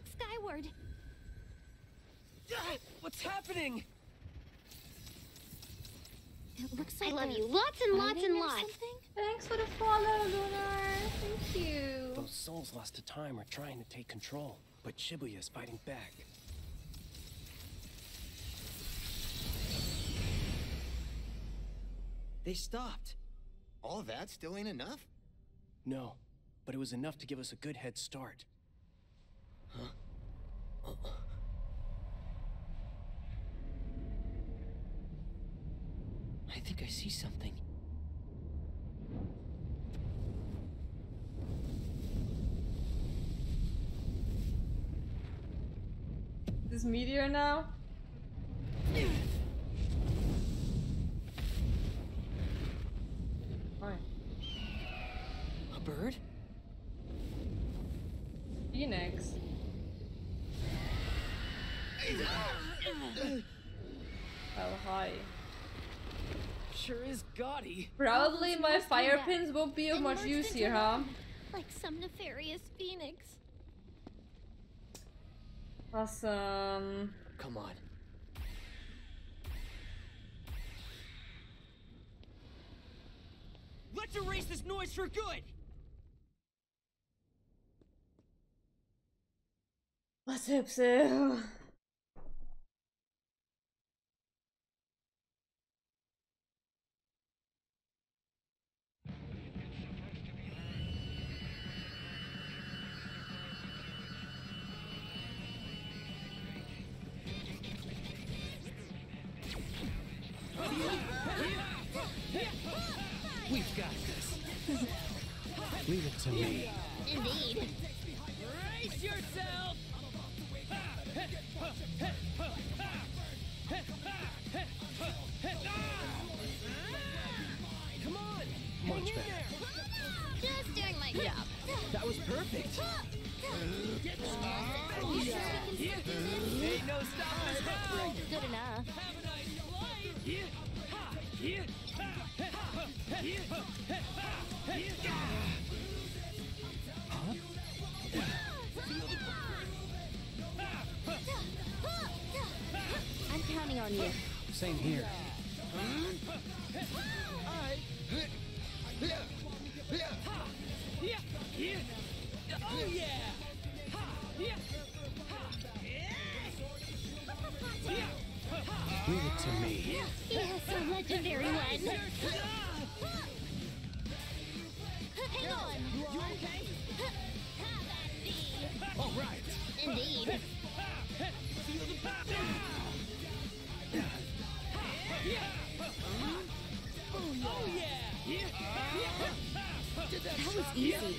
Look skyward. What's happening? It looks like I love you lots and lots and lots. something. Thanks for the follow, Lunar. Thank you. Those souls lost to time are trying to take control, but Shibuya is fighting back. They stopped. All that still ain't enough? No, but it was enough to give us a good head start. I think I see something. This meteor now? Oi. A bird? Phoenix. Oh, hi. Sure is gaudy. Probably my fire pins won't be of And much use here, huh? Like some nefarious phoenix. Awesome. Come on. Let's erase this noise for good! Let's hope so. Much better. Just doing my job. That was perfect. Are you sure we can still do this? Ain't no stopping us now! Good enough. Have a nice life! I'm counting on you. Same here. Yes, a legendary one. Hang on. You okay? Have at thee. All right. Indeed. Oh yeah! That was easy.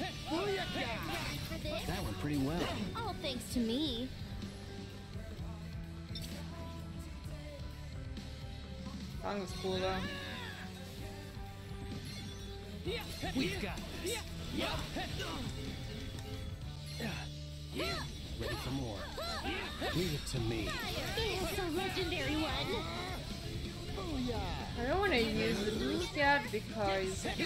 That went pretty well. all thanks to me. Song was cool though. We've got this. Ready for more. Leave it to me. Yes, a legendary one. I don't want to use the boost yet because I'm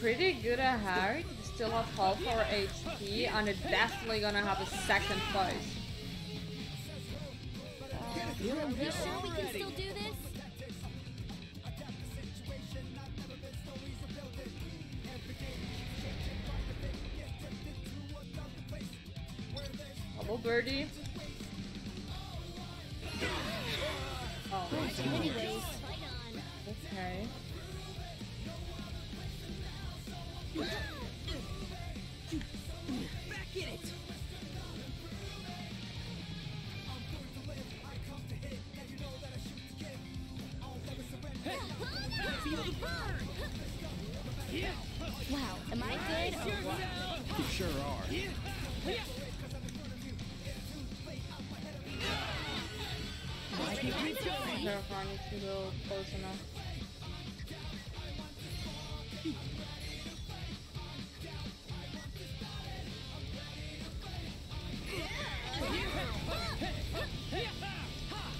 pretty good at Harry. Still have half our HP and it's definitely gonna have a second fight. You sure we can still do this? Double birdie. Oh, oh, Anyways, okay. Back in it! Feel the burn! wow, am I good or what? You sure are. Terrifying if you go close enough.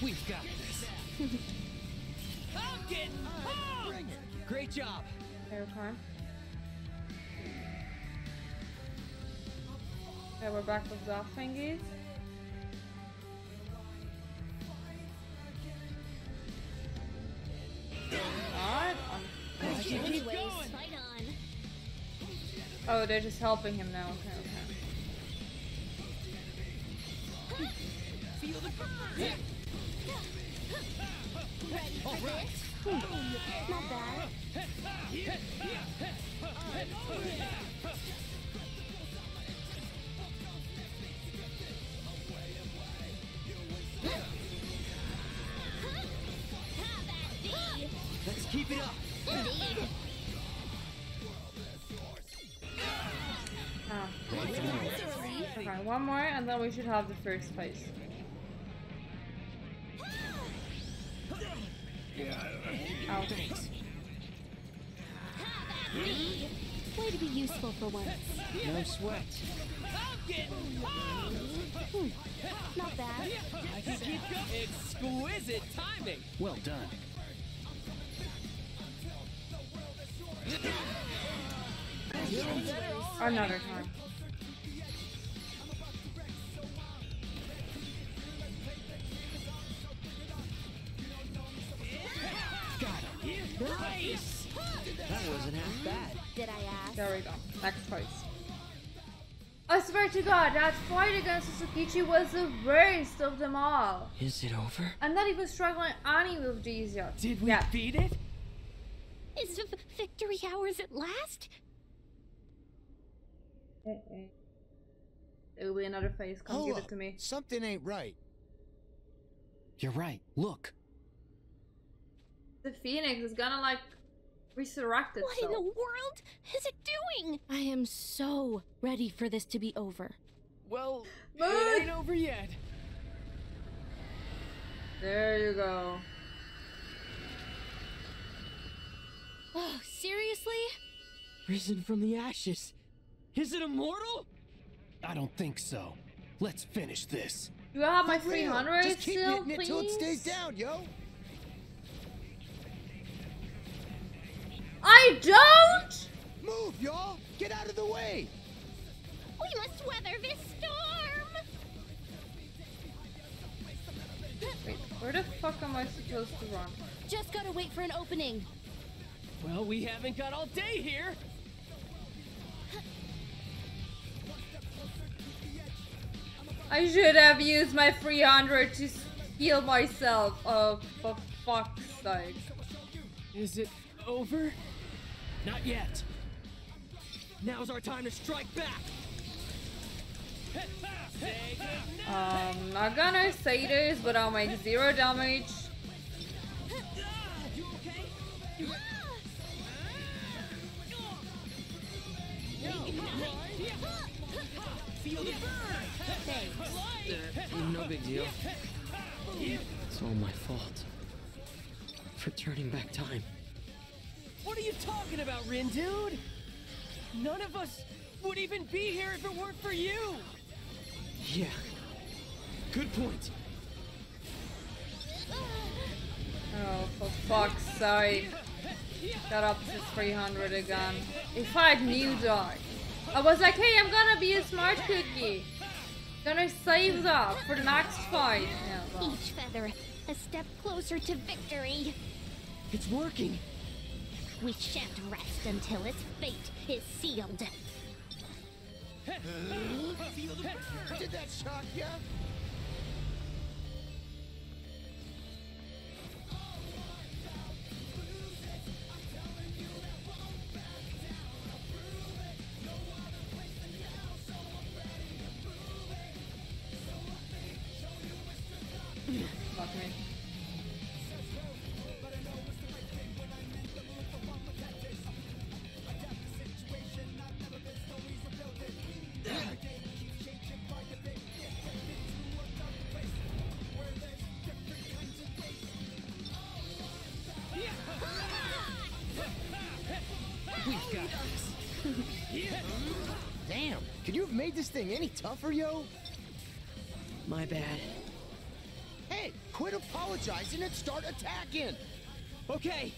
We've got this. I'm getting home! Great job. Time. Okay, we're back with the thingies. Oh, they're just helping him now. Okay, okay. Feel the. Ready for this? Not bad. Let's keep it up. Indeed. Okay, one more and then we should have the first place. Ow. Way to be useful for once. No sweat. I'm getting home. Not bad. I can keep going. Exquisite timing. Well done. Another time. Nice. That wasn't half bad. Did I ask? There we go. Next place. I swear to god, that fight against Susukichi was the worst of them all. Is it over? I'm not even struggling any with these yet. Did we Yeah. beat it? Is v- victory ours at last? There will be another face. Come Hold give it to me. Something ain't right. You're right. Look. The phoenix is gonna like resurrect itself. What in the world is it doing? I am so ready for this to be over. Well, Move. it ain't over yet. There you go. Oh, seriously? Risen from the ashes. Is it immortal? I don't think so. Let's finish this. Do I have my For real. 300 Just keep still, hitting it till it stays down, yo. I don't! Move, y'all. Get out of the way. We must weather this storm! Wait, where the fuck am I supposed to run? Just gotta wait for an opening. Well, we haven't got all day here. I should have used my 300 to heal myself. Oh, for fuck's sake. Is it over? Not yet. Now's our time to strike back. Say good Um, not gonna say this, but I'll make zero damage. You okay? Feel the burn. Thanks. No big deal. It's all my fault. For turning back time. What are you talking about, Rindude? None of us would even be here if it weren't for you. Yeah. Good point. Oh, for fuck's sake. Got up to 300 again. If I knew that. I was like, hey, I'm gonna be a smart cookie. Gonna save that for the next fight. Yeah, well. Each feather, a step closer to victory. It's working. We shan't rest until its fate is sealed. Did that shock ya? Made this thing any tougher, yo? My bad. Hey, quit apologizing and start attacking. Okay.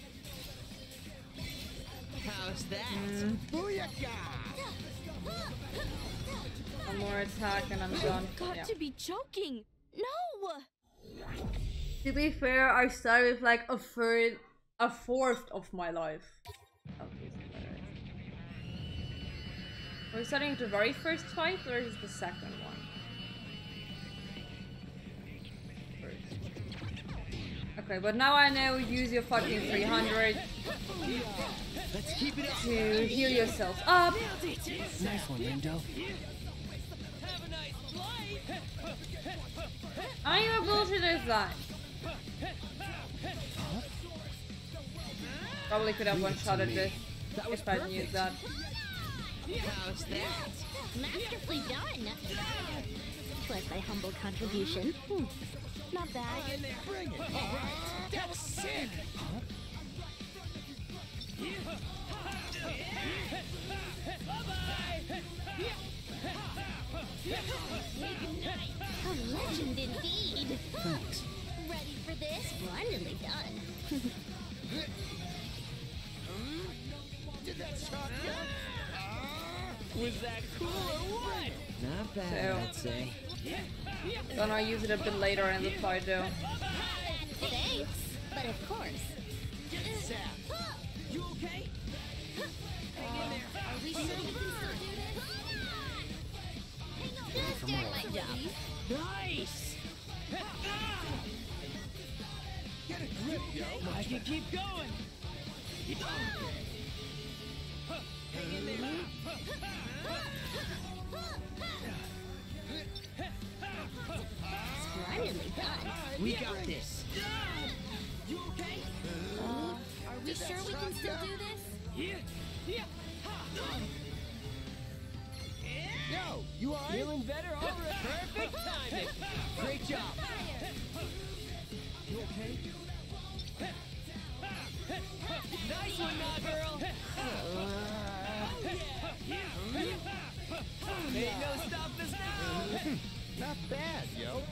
How's that? Hmm. Booyaka! One more attack and I'm done. Got Yeah. to be joking. No! To be fair, I started with like a third, a fourth of my life. Okay, so Are we starting the very first fight or is it the second one? First. Okay, but now I know use your fucking 300 Let's keep it to heal yourself up. Nice one, Rindo. Have a nice flight. I am a bullshit is that? Probably could have one-shotted this if I'd used that. How's that? Masterfully done. Plus my humble contribution. Hmm. Not bad. Bring it. All right. That was sick. A legend indeed. Thanks. Ready for this? Splendidly done. Did that you? Was that cool or what? Not bad, So- I'd say. Gonna use it a bit later in the fight though. Thanks. But of course. You okay? Are we sure we can still do this? Just doing my job. Nice. Get a grip, yo. I can keep going. Ah! Hang in there. Splendidly done. We got this. You okay? Are we sure we can still do this? Yeah. Yeah. Yo, you alright? Feeling better already. Perfect timing. Great job. You okay? Nice one, my girl. Oh. Ain't no stopping us now. Not bad, yo.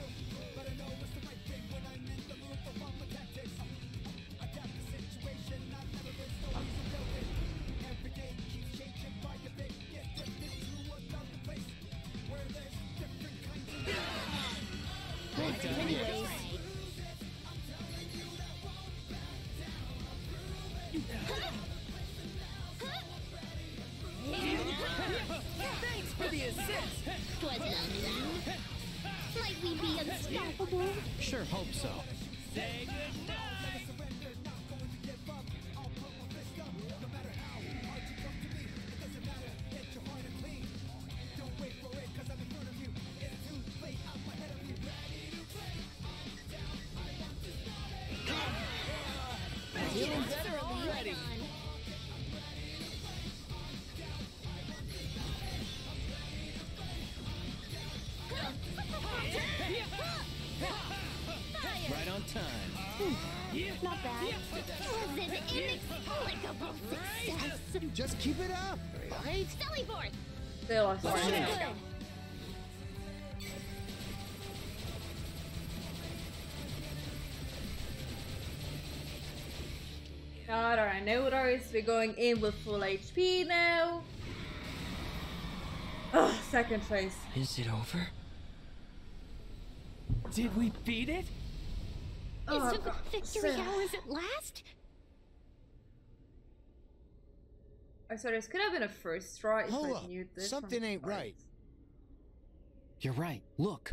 Just keep it up, right? Silly board. Still a sword. Good. Got our notice. We're going in with full HP now. Oh, second phase. Is it over? Did we beat it? Oh, Is the victory So- ours at last? Oh, so this could have been a first try if Hold I up. knew this. Something from ain't start. right. You're right. Look.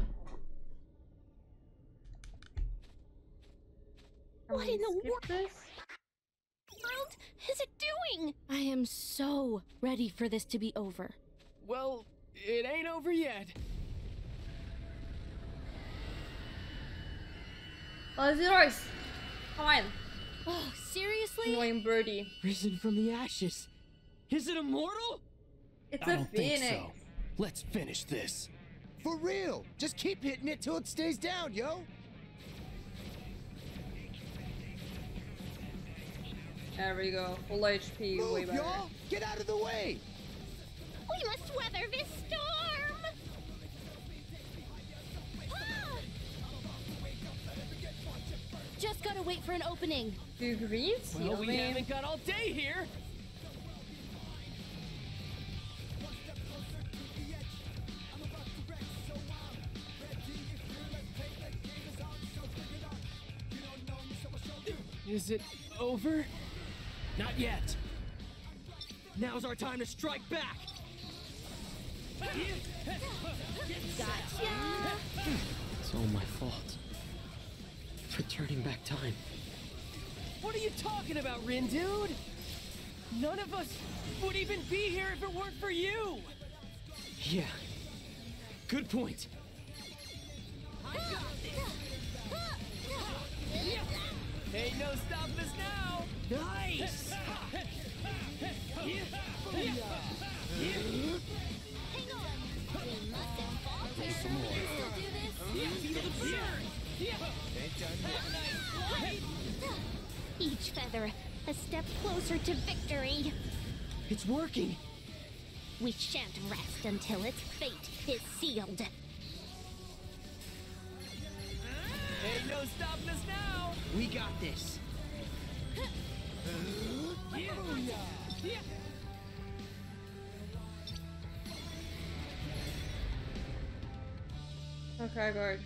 Can What in the world? this? world is it doing? I am so ready for this to be over. Well, it ain't over yet. Oh, Zerois! Come on, Oh, seriously? annoying birdie. Risen from the ashes. Is it immortal? It's I a don't think phoenix. so. Let's finish this. For real. Just keep hitting it till it stays down, yo. There we go. Full HP, way Move, better. y'all. Get out of the way. We must weather this storm! Ah! Just gotta wait for an opening. Two greens? Well, we haven't got all day here. Is it over? Not yet. Now's our time to strike back. Gotcha! It's all my fault. For turning back time. What are you talking about, Rindude? None of us would even be here if it weren't for you! Yeah. Good point. Ain't no stopping us now! Nice! Hang on! We mustn't falter! Still do this? Each feather, a step closer to victory! It's working. We shan't rest until its fate is sealed. Ain't no stopping us now! We got this. Okay, good.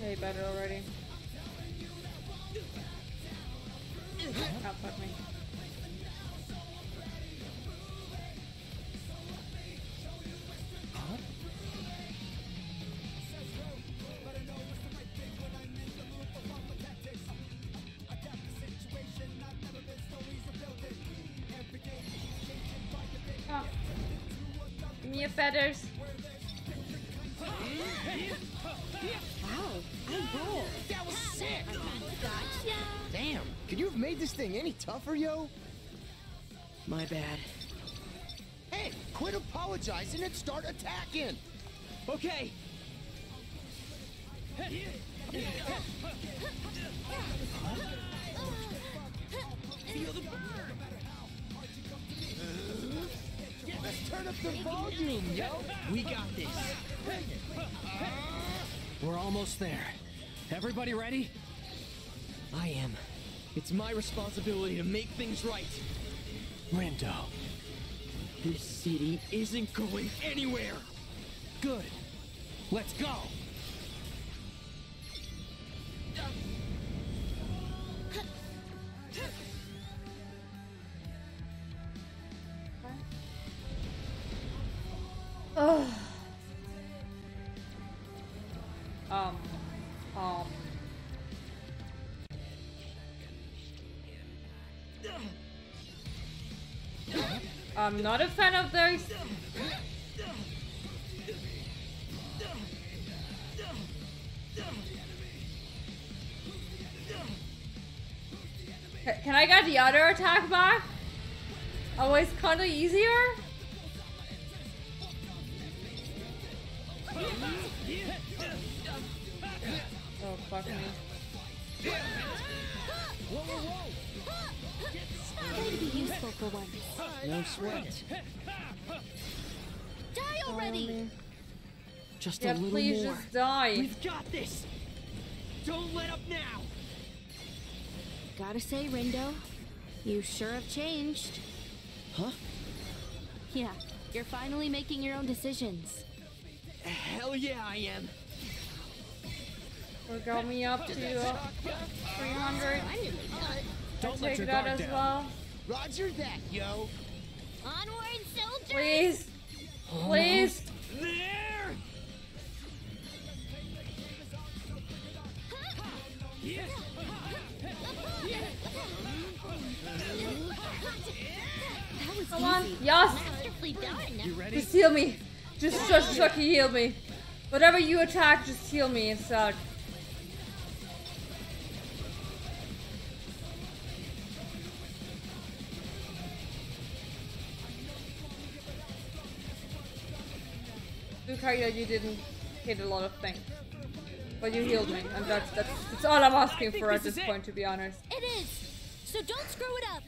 Hey, better already. Oh, fuck me. Give me your feathers. That was sick! Gotcha! Damn, could you have made this thing any tougher, yo? My bad. Hey, quit apologizing and start attacking! Okay. Let's yo! We got this. We're almost there. Everybody ready? I am. It's my responsibility to make things right. Rindo. This city isn't going anywhere. Good. Let's go! I'm not a fan of those. Can I get the other attack back? Oh, Always kinda easier? Oh, fuck me. For once. No sweat. Die already! Just Yeah, a little please more. just die. We've got this. Don't let up now. Gotta say, Rindo, you sure have changed. Huh? Yeah, you're finally making your own decisions. Hell yeah, I am. Or got me up to uh, 300. Don't let Take that as down. well. Roger that, yo! Onward, soldiers! Please. Please. There. That Come on. Yes. You ready? Just heal me. Just, just fucking heal me. Whatever you attack, just heal me instead. Lucario, you didn't hit a lot of things. But you healed me, and that's, that's, that's all I'm asking think for at this this is it. point, to be honest. It is! So don't screw it up!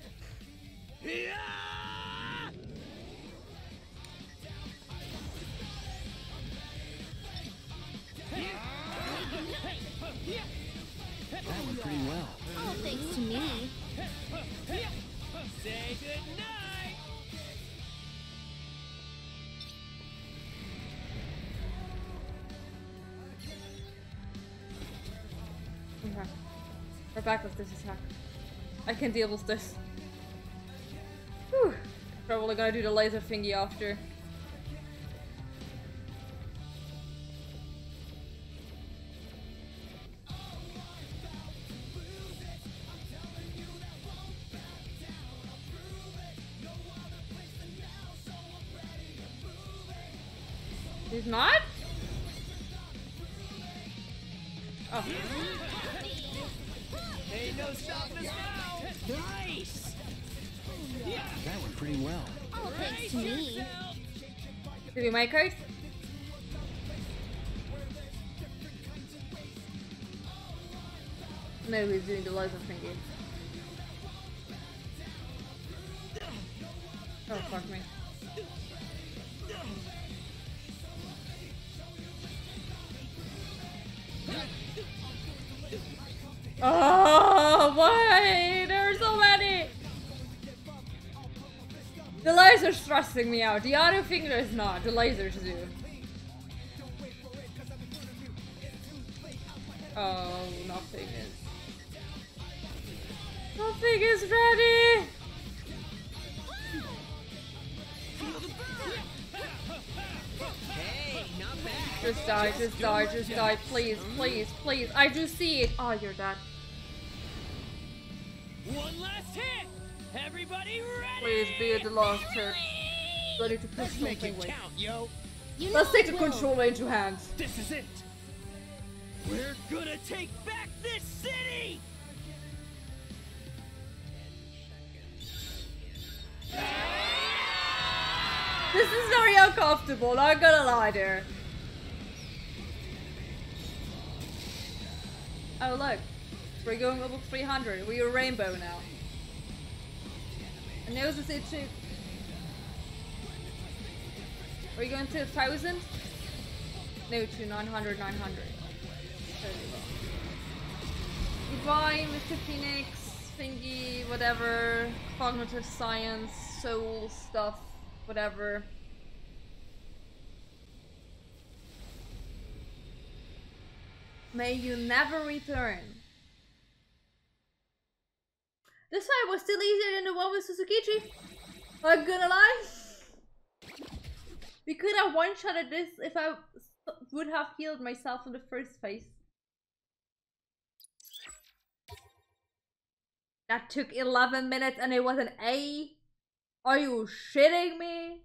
That went pretty well. All thanks to me. Say goodnight! Attack. I can deal with this. Whew. Probably gonna do the laser thingy after. Make it? No, he's doing the laser thingy. Oh, fuck me. Oh, why? The laser's stressing me out. The auto finger is not. The lasers do. Oh, nothing is. Nothing is ready! Just die, just die, just die, please, please, please. I do see it. Oh, you're dead. One last hit. Everybody ready? Please be at the last hit. Ready to push Let's make something it away. count, yo. You Let's take the will. controller into hands. This is it. We're gonna take back this city. This is very uncomfortable, not gonna lie there. Oh look, we're going over 300. We're a rainbow now. And nose is it too. Are you going to a thousand? No, to 900, 900. Totally wrong. Mr. Phoenix, thingy, whatever, cognitive science, soul stuff, whatever. May you never return. This fight was still easier than the one with Susukichi. I'm gonna lie. We could have one-shotted this if I would have healed myself in the first phase. That took 11 minutes and it was an A? Are you shitting me?